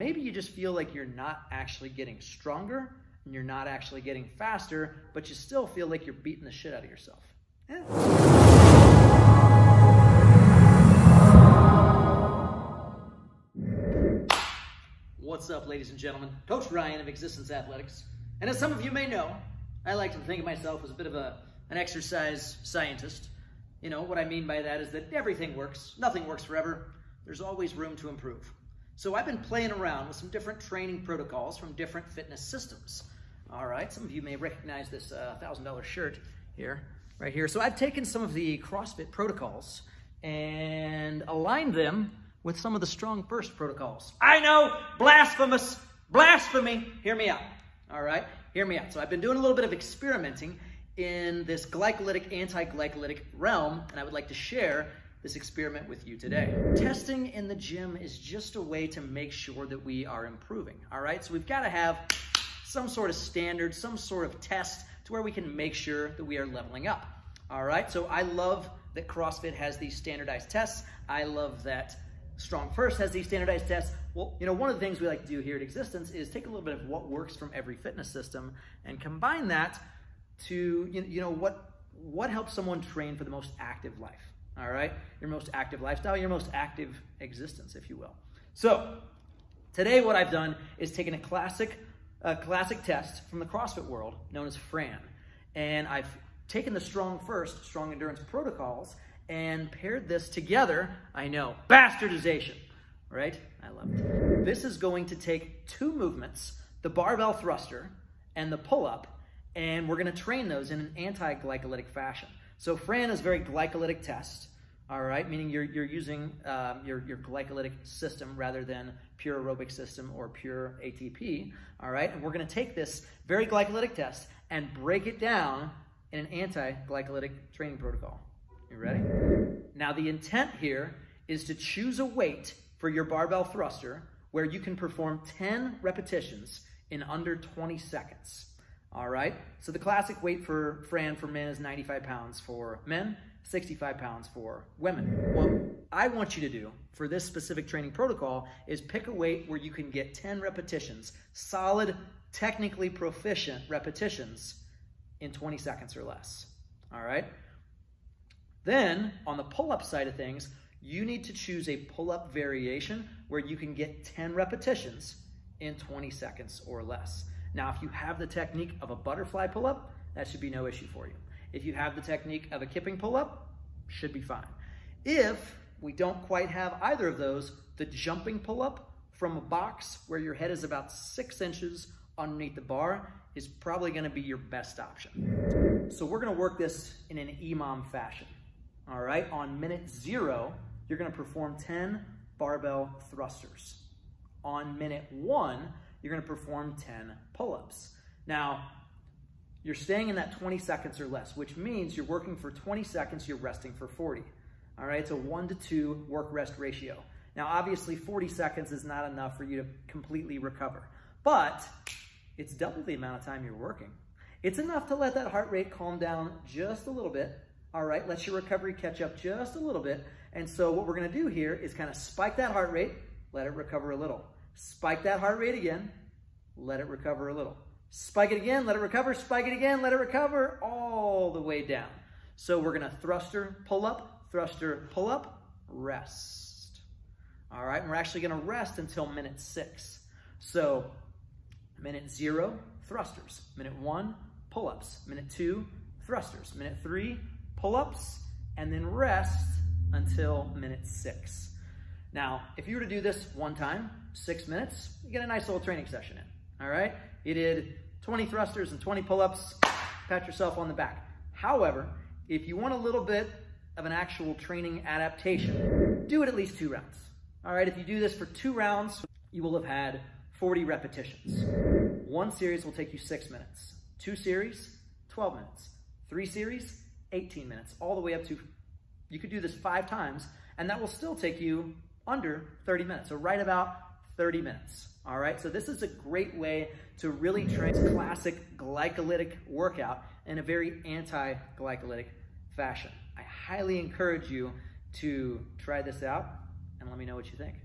Maybe you just feel like you're not actually getting stronger and you're not actually getting faster, but you still feel like you're beating the shit out of yourself. What's up, ladies and gentlemen? Coach Ryan of Axistence Athletics. And as some of you may know, I like to think of myself as a bit of a, an exercise scientist. You know, what I mean by that is that everything works, nothing works forever. There's always room to improve. So I've been playing around with some different training protocols from different fitness systems. All right, some of you may recognize this uh, $1,000 shirt here, right here. So I've taken some of the CrossFit protocols and aligned them with some of the StrongFirst protocols. I know, blasphemous, blasphemy. Hear me out, all right? Hear me out. So I've been doing a little bit of experimenting in this glycolytic, anti-glycolytic realm, and I would like to share this experiment with you today. Testing in the gym is just a way to make sure that we are improving, all right? So we've got to have some sort of standard, some sort of test to where we can make sure that we are leveling up, all right? So I love that CrossFit has these standardized tests. I love that StrongFirst has these standardized tests. Well, you know, one of the things we like to do here at Axistence is take a little bit of what works from every fitness system and combine that to, you know, what, what helps someone train for the most active life all right? Your most active lifestyle, your most active existence, if you will. So today what I've done is taken a classic, a classic test from the CrossFit world known as Fran. And I've taken the StrongFirst, Strong Endurance Protocols, and paired this together, I know, bastardization, right? I love it. This is going to take two movements, the barbell thruster and the pull-up, and we're gonna train those in an anti-glycolytic fashion. So Fran is very glycolytic test, all right, meaning you're, you're using um, your, your glycolytic system rather than pure aerobic system or pure ATP, all right? And we're gonna take this very glycolytic test and break it down in an anti-glycolytic training protocol. You ready? Now the intent here is to choose a weight for your barbell thruster where you can perform 10 repetitions in under 20 seconds. All right, so the classic weight for Fran for men is 95 pounds for men, 65 pounds for women. What I want you to do for this specific training protocol is pick a weight where you can get 10 repetitions, solid, technically proficient repetitions in 20 seconds or less. All right? Then, on the pull-up side of things, you need to choose a pull-up variation where you can get 10 repetitions in 20 seconds or less. Now, if you have the technique of a butterfly pull-up, that should be no issue for you. If you have the technique of a kipping pull-up, should be fine. If we don't quite have either of those, the jumping pull-up from a box where your head is about six inches underneath the bar is probably gonna be your best option. So we're gonna work this in an EMOM fashion. All right, on minute zero, you're gonna perform 10 barbell thrusters. On minute one, you're gonna perform 10 pull-ups. Now, you're staying in that 20 seconds or less, which means you're working for 20 seconds, you're resting for 40. All right, it's a one to two work rest ratio. Now, obviously 40 seconds is not enough for you to completely recover, but it's double the amount of time you're working. It's enough to let that heart rate calm down just a little bit. All right, let your recovery catch up just a little bit. And so what we're gonna do here is kind of spike that heart rate, let it recover a little. Spike that heart rate again, let it recover a little. Spike it again, let it recover, spike it again, let it recover, all the way down. So we're gonna thruster, pull up, thruster, pull up, rest. All right, we're actually gonna rest until minute six. So minute zero, thrusters. Minute one, pull-ups. Minute two, thrusters. Minute three, pull-ups, and then rest until minute six. Now, if you were to do this one time, six minutes, you get a nice little training session in, all right? You did 20 thrusters and 20 pull-ups, pat yourself on the back. However, if you want a little bit of an actual training adaptation, do it at least two rounds. All right, if you do this for two rounds, you will have had 40 repetitions. One series will take you six minutes. Two series, 12 minutes. Three series, 18 minutes, all the way up to, you could do this five times, and that will still take you under 30 minutes. So right about 30 minutes. All right, so this is a great way to really train classic glycolytic workout in a very anti-glycolytic fashion. I highly encourage you to try this out and let me know what you think.